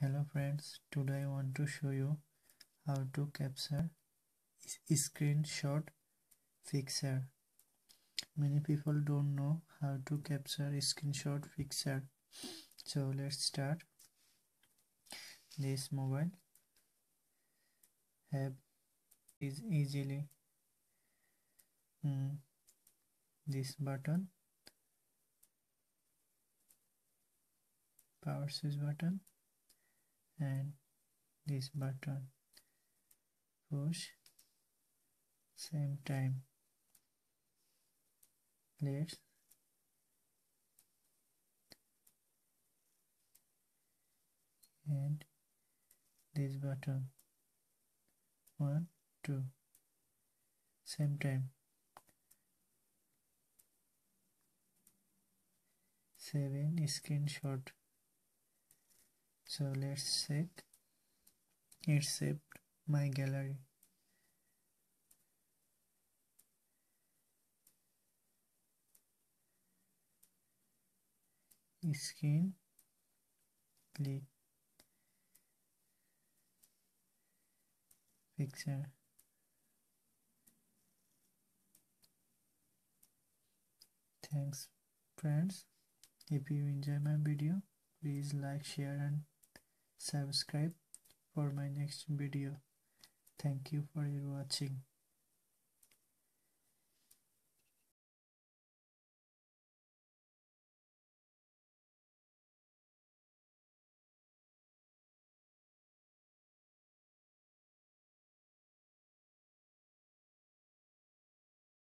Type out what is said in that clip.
hello friends today i want to show you how to capture screenshot fixer. Many people don't know how to capture screenshot fixer. So let's start. This mobile have is easily mm, this button. Power switch button and this button push. Same time let's and this button one two. Same time seven screenshot so let's check it saved my gallery. Skin click picture. Thanks friends. If you enjoy my video please like share and subscribe for my next video. Thank you for your watching